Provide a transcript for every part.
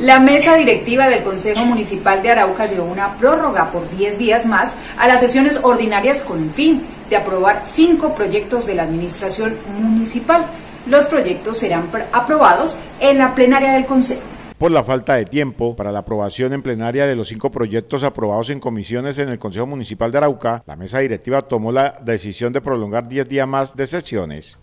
La mesa directiva del Consejo Municipal de Arauca dio una prórroga por 10 días más a las sesiones ordinarias con el fin de aprobar cinco proyectos de la Administración Municipal. Los proyectos serán aprobados en la plenaria del Consejo por la falta de tiempo para la aprobación en plenaria de los cinco proyectos aprobados en comisiones en el Consejo Municipal de Arauca, la mesa directiva tomó la decisión de prolongar 10 días más de sesiones.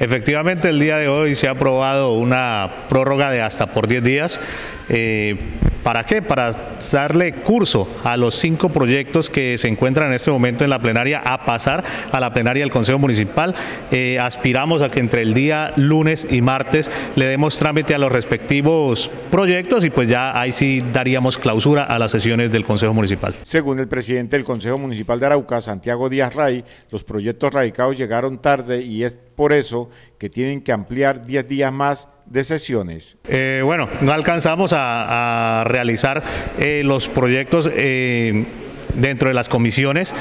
Efectivamente, el día de hoy se ha aprobado una prórroga de hasta por 10 días. Eh, ¿Para qué? Para darle curso a los cinco proyectos que se encuentran en este momento en la plenaria a pasar a la plenaria del Consejo Municipal. Eh, aspiramos a que entre el día lunes y martes le demos trámite a los respectivos proyectos y pues ya ahí sí daríamos clausura a las sesiones del Consejo Municipal. Según el presidente del Consejo Municipal de Arauca, Santiago Díaz Ray, los proyectos radicados llegaron tarde y es por eso que tienen que ampliar 10 días más de sesiones. Eh, bueno, no alcanzamos a, realizar eh, los proyectos eh, dentro de las comisiones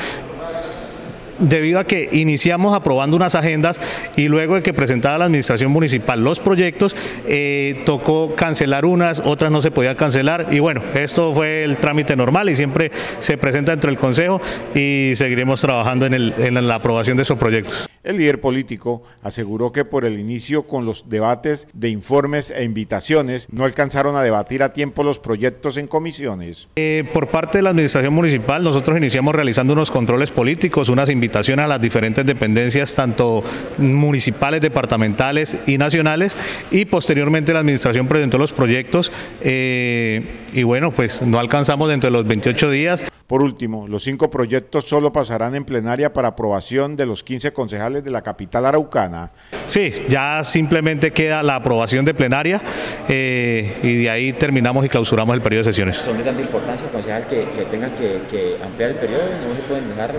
debido a que iniciamos aprobando unas agendas y luego de que presentaba la administración municipal los proyectos, eh, tocó cancelar unas, otras no se podía cancelar y bueno, esto fue el trámite normal y siempre se presenta dentro del Consejo y seguiremos trabajando en, en la aprobación de esos proyectos. El líder político aseguró que por el inicio con los debates de informes e invitaciones no alcanzaron a debatir a tiempo los proyectos en comisiones. Eh, por parte de la administración municipal nosotros iniciamos realizando unos controles políticos, unas invitaciones a las diferentes dependencias tanto municipales, departamentales y nacionales y posteriormente la administración presentó los proyectos eh, y bueno pues no alcanzamos dentro de los 28 días. Por último, los cinco proyectos solo pasarán en plenaria para aprobación de los 15 concejales de la capital araucana. Sí, ya simplemente queda la aprobación de plenaria eh, y de ahí terminamos y clausuramos el periodo de sesiones. ¿Son de tanta importancia, concejal, que, tengan que, que ampliar el periodo? ¿No se pueden dejar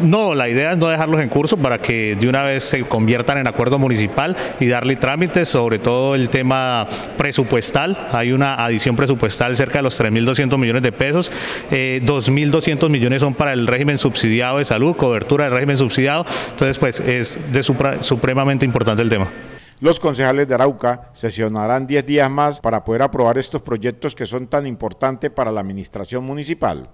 no, la idea es no dejarlos en curso para que de una vez se conviertan en acuerdo municipal y darle trámites, sobre todo el tema presupuestal. Hay una adición presupuestal cerca de los 3.200 millones de pesos. 2.200 eh, millones son para el régimen subsidiado de salud, cobertura del régimen subsidiado. Entonces, pues es de supremamente importante el tema. Los concejales de Arauca sesionarán 10 días más para poder aprobar estos proyectos que son tan importantes para la administración municipal.